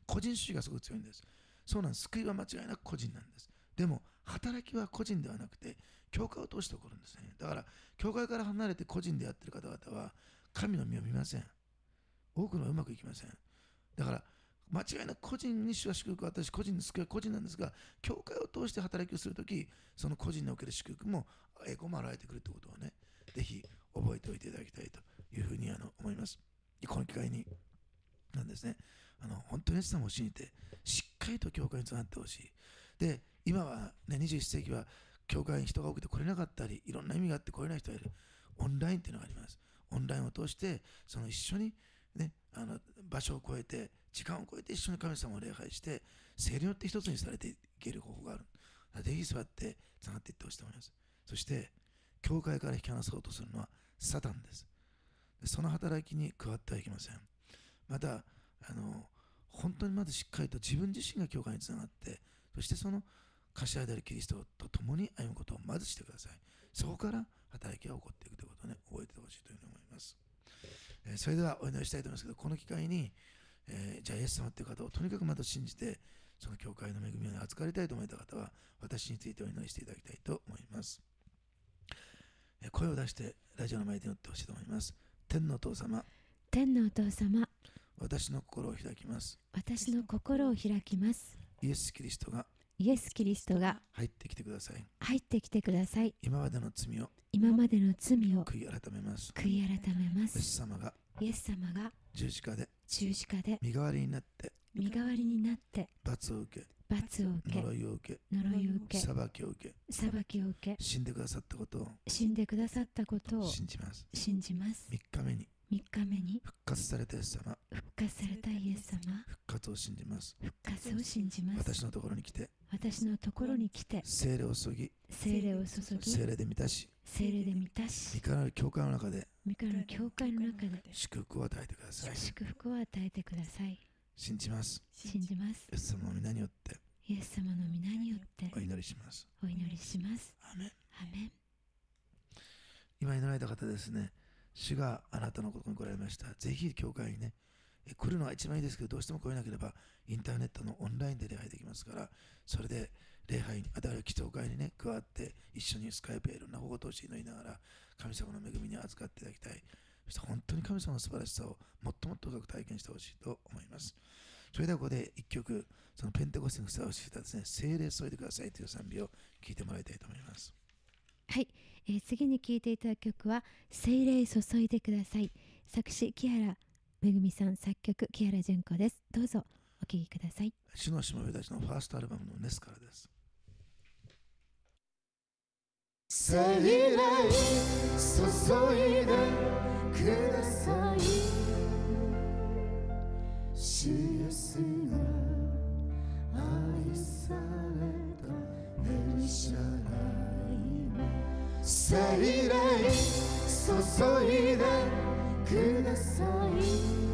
個人主義がすごく強いんです。そうなんです。救いは間違いなく個人なんです。でも、働きは個人ではなくて、教会を通して起こるんですね。だから、教会から離れて個人でやってる方々は、神の身を見ません。多くのはうまくいきません。だから、間違いなく個人に主は祝福私個人の救いは個人なんですが教会を通して働きをするときその個人における祝福も栄光も現れてくるということをねぜひ覚えておいていただきたいというふうにあの思いますこの機会になんですねあの本当にイエス様を信じてしかりと教会につながってほしい。で今は、ね、21世紀は教会に人が多くて来れなかったりいろんな意味があって来れない人がいる。オンラインっていうのがあります。オンラインを通してその一緒に、ね、あの場所を超えて時間を超えて一緒に神様を礼拝して聖霊によって一つにされていける方法がある。ぜひ座ってつながっていってほしいと思います。そして教会から引き離そうとするのはサタンです。その働きに加わってはいけません。またあの本当にまずしっかりと自分自身が教会につながってそしてその頭であるキリストと共に歩むことをまずしてください。そこから働きが起こっていくということをね覚えてほしいというふうに思います、えーそれではお祈りしたいと思いますけどこの機会に、えーじゃあイエス様っていう方をとにかくまず信じてその教会の恵みを預かりたいと思った方は私についてお祈りしていただきたいと思います、えー声を出してラジオの前で祈ってほしいと思います。天のお父様。天のお父様。私の心を開きます。私の心を開きます。イエス・キリストがイエス・キリストが入ってきてください。入ってきてください。今までの罪を今までの罪を悔い改めます。悔い改めまイエスす様がイエス様が十字架で十字架で身代わりになって身代わりになって罰を受け罰を受け呪いを受け呪いを受け裁きを受け裁きを受け死んでくださったことを死んでくださったことを信じます。信じます。3日目に3日目に復活されたイエス様。復活されたイエス様。復活を信じます。復活を信じます。私のところに来て。私のところに来て。聖霊を注ぎ。聖霊を注ぎ。聖霊で満たし。聖霊で満たし。身からなる教会の中で。三からの教会の中で。祝福を与えてください。祝福を与えてください。信じます。信じます。イエス様の皆によって。イエス様の皆によって。お祈りします。お祈りします。アーメン。アメン。今祈られた方ですね主があなたのことに来られました。ぜひ教会にね来るのは一番いいですけどどうしても来れなければインターネットのオンラインで礼拝できますからそれで礼拝にある祈祷会にね加わって一緒にスカイプやいろんな方法を通して祈りながら神様の恵みに預かっていただきたい。そして本当に神様の素晴らしさをもっともっと深く体験してほしいと思います。それではここで一曲そのペンテコステにふさわしい歌ですね聖霊注いでくださいという賛美を聴いてもらいたいと思います。はい、えー次に聴いていただく曲は「聖霊注いでください」作詞木原めぐみさん。作曲木原純子です。どうぞお聴きください。主のしもべたちのファーストアルバムのネスからです。聖霊注いでください。シエスが愛された。エルシャライ精霊注いでください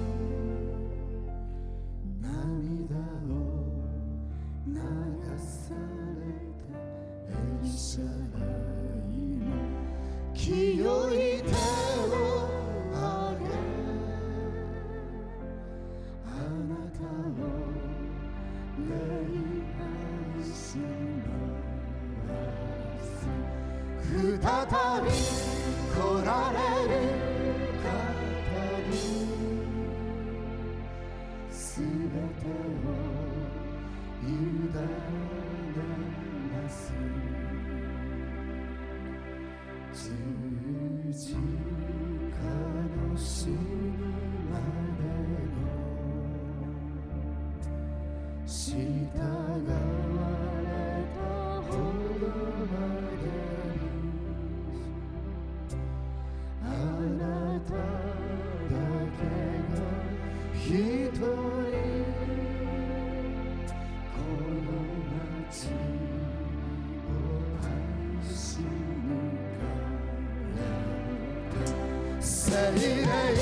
ないで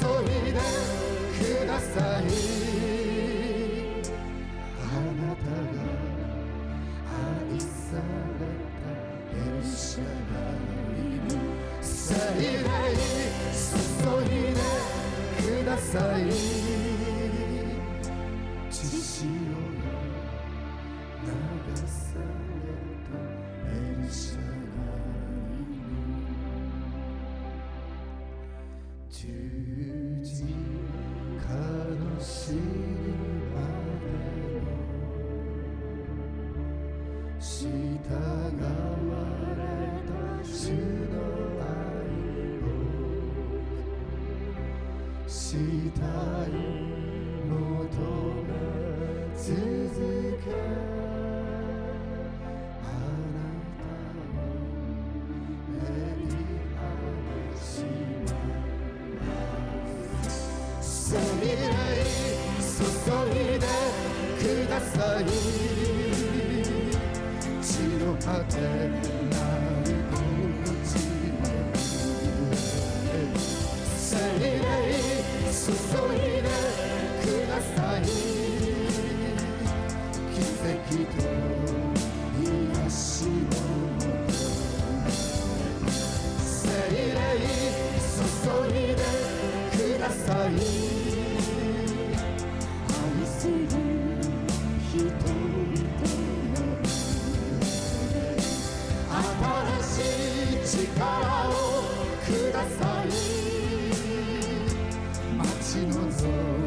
注いでください。待ち望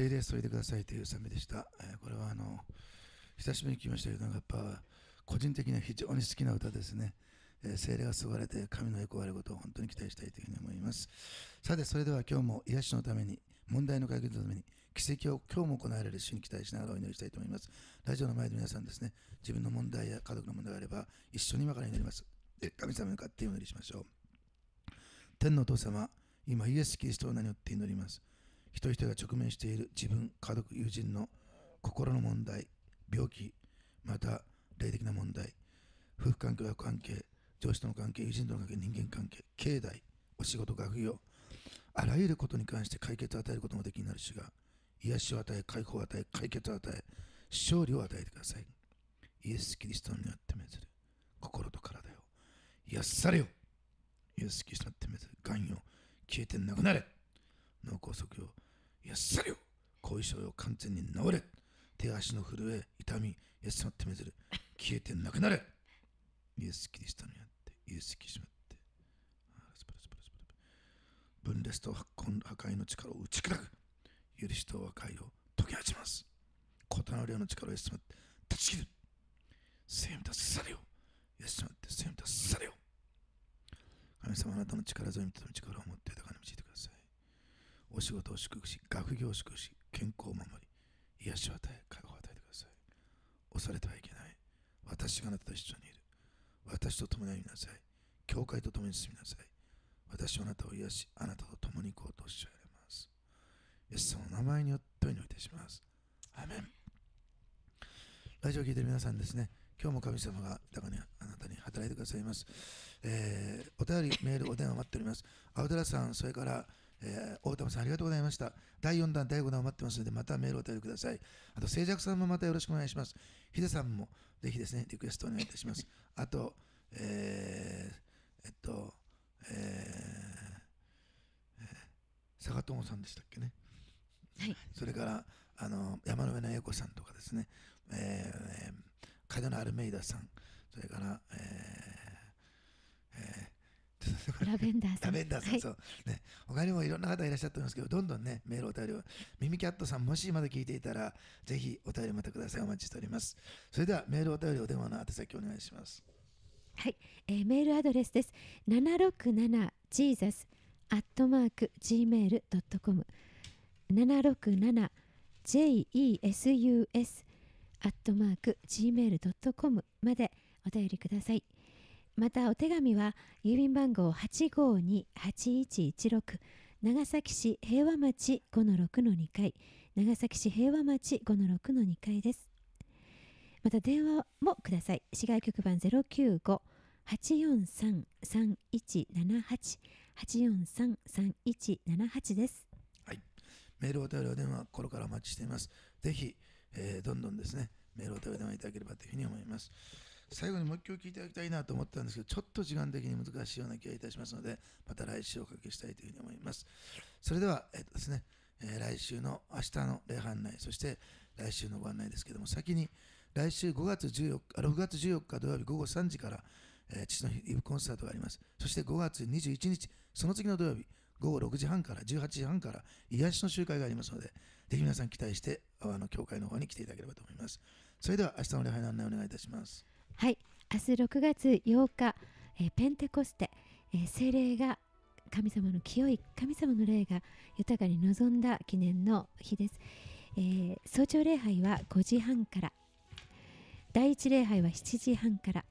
聖霊注いでくださいという賛美でした。これはあの久しぶりに聞きましたけど、やっぱ個人的には非常に好きな歌ですね。え聖霊が注がれて神の栄光あることを本当に期待したいというふうに思います。さて、それでは今日も癒しのために、問題の解決のために、奇跡を今日も行われる主に期待しながらお祈りしたいと思います。ラジオの前で皆さんですね、自分の問題や家族の問題があれば、一緒に今から祈ります。で神様に向かってお祈りしましょう。天のお父様、今イエス・キリストの名によって祈ります。一人一が直面している自分、家族、友人の心の問題、病気、また霊的な問題、夫婦関係、親子関係、上司との関係、友人との関係、人間関係、経済、お仕事、学業、あらゆることに関して解決を与えることもできになる主が、癒しを与え、解放を与え、解決を与え、勝利を与えてください。イエス・キリストによってめずる心と体を癒されよ。イエス・キリストの手めずる癌よ、消えてなくなれ。脳梗塞よ、癒されよ。後遺症よ、完全に治れ。手足の震え、痛み、イエスの手めずる消えてなくなれ。イエス・キリストによって、イエス・キリストによって。あースパラスパラスパラ分裂と破壊の力を打ち砕く。許しと和解を解き放ちます。異なるような力をイエス様って断ち切る。生命とされよ。イエス様って生命とされよ。神様あなたの力添えみとの力を持って豊かに導いてください。お仕事を祝福し、学業を祝福し、健康を守り、癒しを与え、解放を与えてください。恐れてはいけない。私があなたと一緒にいる。私と共に歩みなさい。教会と共に進みなさい。私はあなたを癒し、あなたと共に行こうとおっしゃられます。イエス様の名前によってお祈りいたします。アメン。ラジオを聞いている皆さんですね、今日も神様が豊かにあなたに働いてくださいます。えーお便り、メール、お電話待っております。青寺さん、それから、えー大玉さん、ありがとうございました。第4弾、第5弾を待ってますので、またメールをお便りください。あと、静寂さんもまたよろしくお願いします。ヒデさんもぜひですね、リクエストお願いいたします。あと、えーえっと、えーえー坂友さんでしたっけね。はいそれから、あの山の上の英子さんとかですね、えー、カデナ・アルメイダさん、それから、え ラベンダーさんラベンダーさん、はいそうね、他にもいろんな方いらっしゃってますけど、どんどんね、メールお便りを、ミミキャットさん、もしまだ聞いていたら、ぜひお便りまたください。お待ちしております。それでは、メールお便りお電話の宛先お願いします。はい、えーメールアドレスです。767 Jesus アットマーク gmail.com 767 JESUS アットマーク gmail.com までお便りください。またお手紙は郵便番号852-8116長崎市平和町5-6-2階長崎市平和町5-6-2階です。また電話もください。市外局番095-843-3178 843-3178です。メールお便りお電話、これからお待ちしています。ぜひ、えーどんどんですね、メールお便りお電話いただければというふうに思います。最後にもう一曲聞いていただきたいなと思ったんですけど、ちょっと時間的に難しいような気がいたしますので、また来週おかけしたいというふうに思います。それでは、えっとですね、えー来週の明日の礼拝内、そして来週のご案内ですけども、先に来週5月14日、6月14日土曜日午後3時から、えー父の日イブコンサートがあります。そして5月21日、その次の土曜日、午後6時半から18時半から癒しの集会がありますので、ぜひ皆さん期待して、あの教会の方に来ていただければと思います。それでは明日の礼拝の案内をお願いいたします。はい、明日6月8日、えーペンテコステ、えー聖霊が神様の清い神様の霊が豊かに望んだ記念の日です、えー早朝礼拝は5時半から。第一礼拝は7時半から。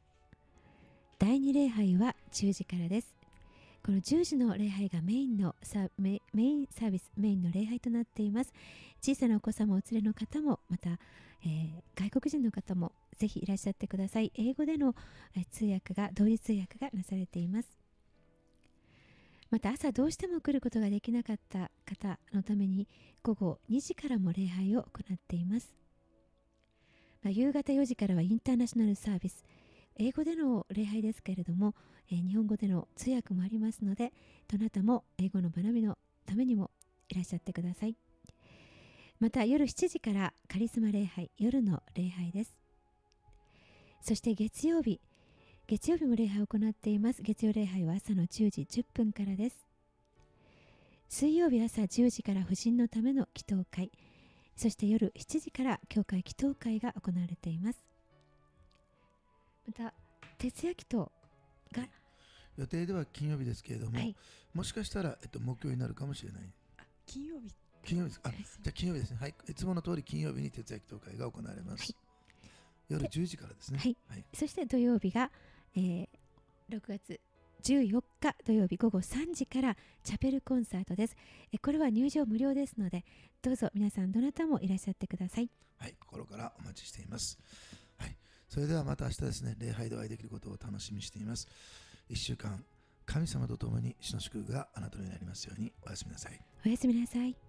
第二礼拝は10時からです。この10時の礼拝がメインのサメメインサービスメインの礼拝となっています。小さなお子様お連れの方もまた、えー外国人の方もぜひいらっしゃってください。英語での通訳が同時通訳がなされています。また朝どうしても来ることができなかった方のために午後2時からも礼拝を行っています、まあ夕方4時からはインターナショナルサービス。英語での礼拝ですけれども、えー日本語での通訳もありますのでどなたも英語の学びのためにもいらっしゃってください。また夜7時からカリスマ礼拝夜の礼拝です。そして月曜日月曜日も礼拝を行っています。月曜礼拝は朝の10時10分からです。水曜日朝10時から婦人のための祈祷会。そして夜7時から教会祈祷会が行われています。また徹夜祈祷が、予定では金曜日ですけれども、はい。もしかしたら、えっと、木曜になるかもしれない。金曜日。金曜日です。かあじゃあ金曜日ですね。はい。いつもの通り金曜日に徹夜祈祷会が行われます。はい夜10時からですね。はいはい。そして土曜日が、えー6月14日土曜日午後3時からチャペルコンサートです。えこれは入場無料ですので、どうぞ皆さんどなたもいらっしゃってください。はい、心からお待ちしています。はい、それではまた明日ですね、礼拝でお会いできることを楽しみにしています。一週間、神様と共に主の祝福があなたになりますようにおやすみなさい。おやすみなさい。